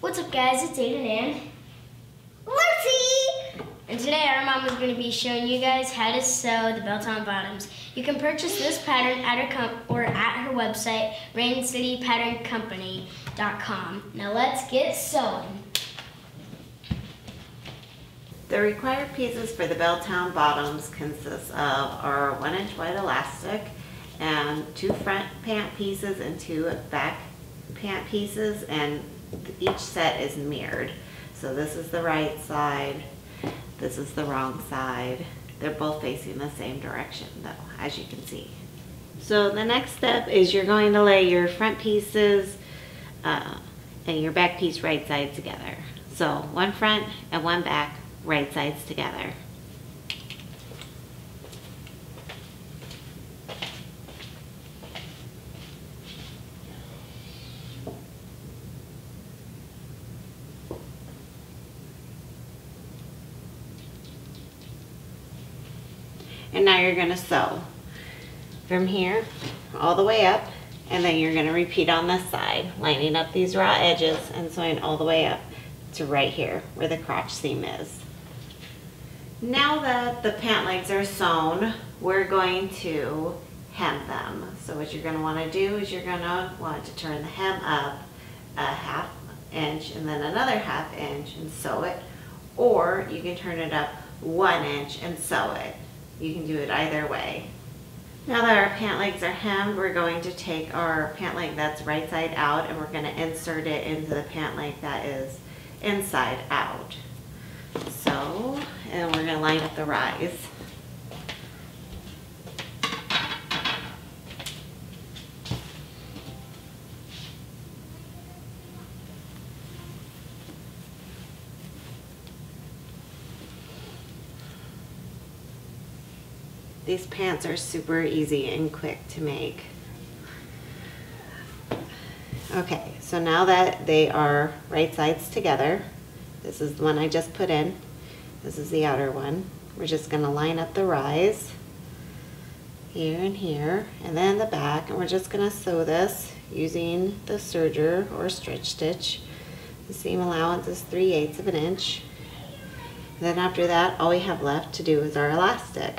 What's up guys, it's Aiden and Lucy! And today our mom is going to be showing you guys how to sew the Belltown bottoms. You can purchase this pattern at her or at her website, raincitypatterncompany.com. Now let's get sewing. The required pieces for the Belltown bottoms consist of our one inch white elastic and two front pant pieces and two back pant pieces and each set is mirrored. So this is the right side, this is the wrong side. They're both facing the same direction though, as you can see. So the next step is you're going to lay your front pieces uh, and your back piece right side together. So one front and one back right sides together. And now you're gonna sew from here all the way up and then you're gonna repeat on this side, lining up these raw edges and sewing all the way up to right here where the crotch seam is. Now that the pant legs are sewn, we're going to hem them. So what you're gonna wanna do is you're gonna want to turn the hem up a half inch and then another half inch and sew it. Or you can turn it up one inch and sew it. You can do it either way. Now that our pant legs are hemmed, we're going to take our pant leg that's right side out and we're gonna insert it into the pant leg that is inside out. So, and we're gonna line up the rise. These pants are super easy and quick to make. Okay, so now that they are right sides together, this is the one I just put in. This is the outer one. We're just gonna line up the rise here and here, and then the back, and we're just gonna sew this using the serger or stretch stitch. The seam allowance is 3 eighths of an inch. Then after that, all we have left to do is our elastic.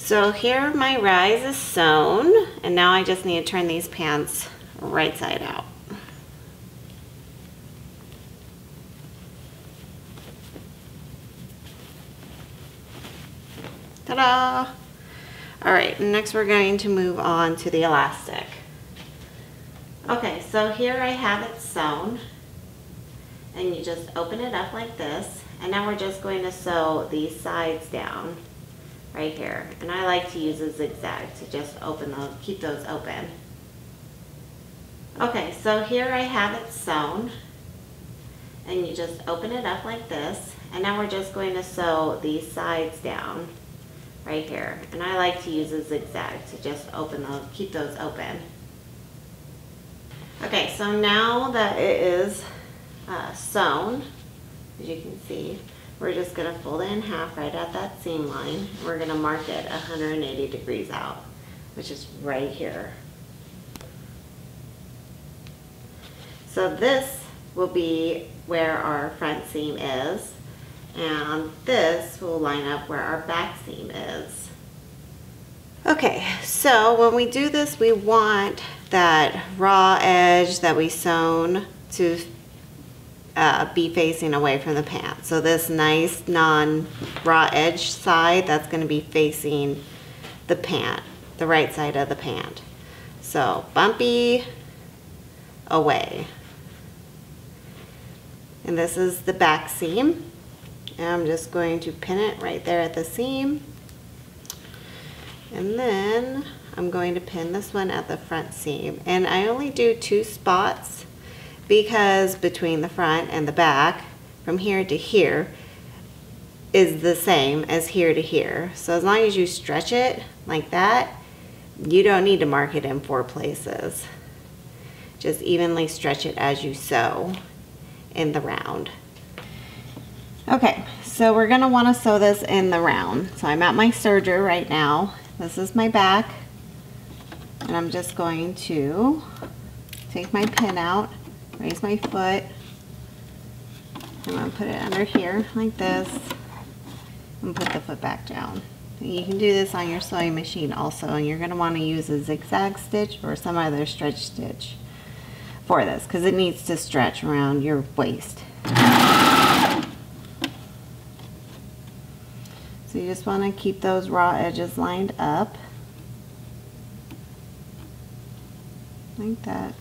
So here my rise is sewn, and now I just need to turn these pants right side out. Ta-da! All right, next we're going to move on to the elastic. Okay, so here I have it sewn, and you just open it up like this, and now we're just going to sew these sides down right here. And I like to use a zigzag to just open those, keep those open. Okay, so here I have it sewn. And you just open it up like this. And now we're just going to sew these sides down right here. And I like to use a zigzag to just open those, keep those open. Okay, so now that it is uh, sewn, as you can see, we're just gonna fold it in half right at that seam line. We're gonna mark it 180 degrees out, which is right here. So this will be where our front seam is, and this will line up where our back seam is. Okay, so when we do this, we want that raw edge that we sewn to uh, be facing away from the pant. So this nice non-raw edge side, that's going to be facing the pant, the right side of the pant. So bumpy away. And this is the back seam. And I'm just going to pin it right there at the seam. And then I'm going to pin this one at the front seam. And I only do two spots because between the front and the back, from here to here, is the same as here to here. So as long as you stretch it like that, you don't need to mark it in four places. Just evenly stretch it as you sew in the round. Okay, so we're gonna wanna sew this in the round. So I'm at my serger right now. This is my back. And I'm just going to take my pin out raise my foot, I'm gonna put it under here like this and put the foot back down. You can do this on your sewing machine also and you're gonna wanna use a zigzag stitch or some other stretch stitch for this because it needs to stretch around your waist. So you just wanna keep those raw edges lined up. Like that.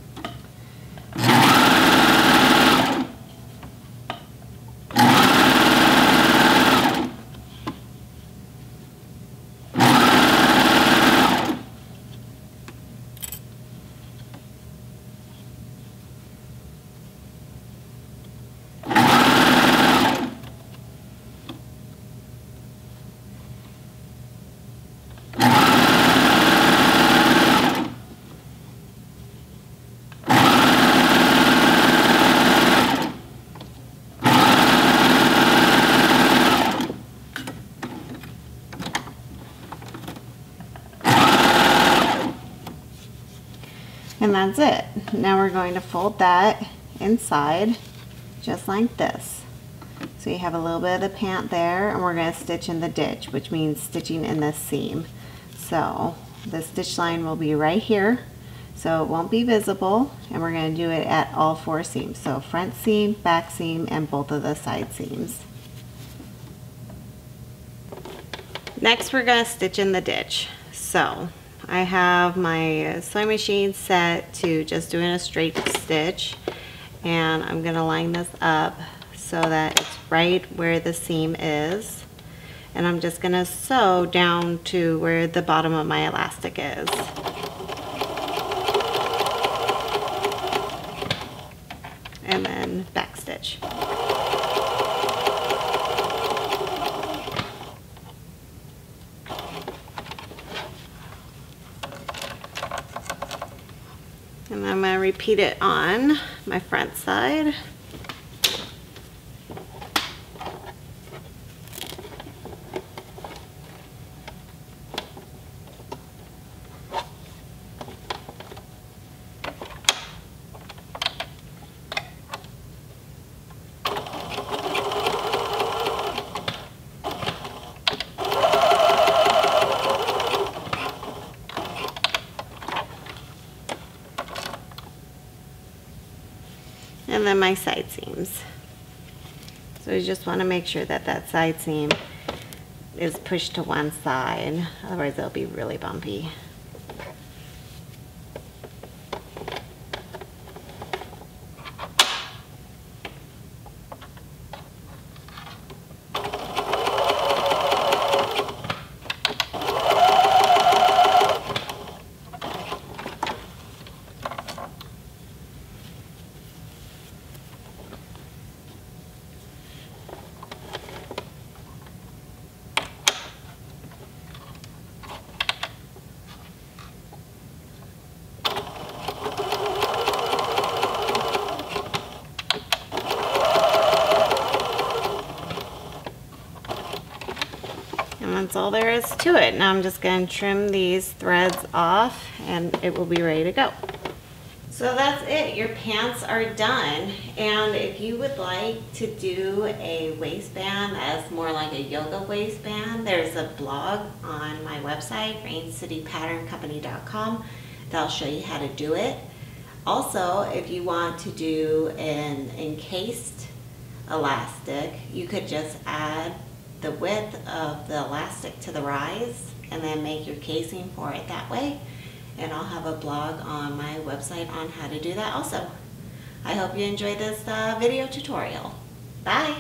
And that's it. Now we're going to fold that inside just like this. So you have a little bit of the pant there and we're going to stitch in the ditch, which means stitching in this seam. So the stitch line will be right here. So it won't be visible and we're going to do it at all four seams. So front seam, back seam, and both of the side seams. Next we're going to stitch in the ditch. So I have my sewing machine set to just doing a straight stitch and I'm going to line this up so that it's right where the seam is and I'm just going to sew down to where the bottom of my elastic is. And then back stitch. And Repeat it on my front side. Then my side seams. So you just want to make sure that that side seam is pushed to one side, otherwise it'll be really bumpy. And that's all there is to it. Now I'm just going to trim these threads off and it will be ready to go. So that's it. Your pants are done. And if you would like to do a waistband that's more like a yoga waistband, there's a blog on my website, raincitypatterncompany.com, that'll show you how to do it. Also, if you want to do an encased elastic, you could just add the width of the elastic to the rise and then make your casing for it that way. And I'll have a blog on my website on how to do that also. I hope you enjoyed this uh, video tutorial. Bye!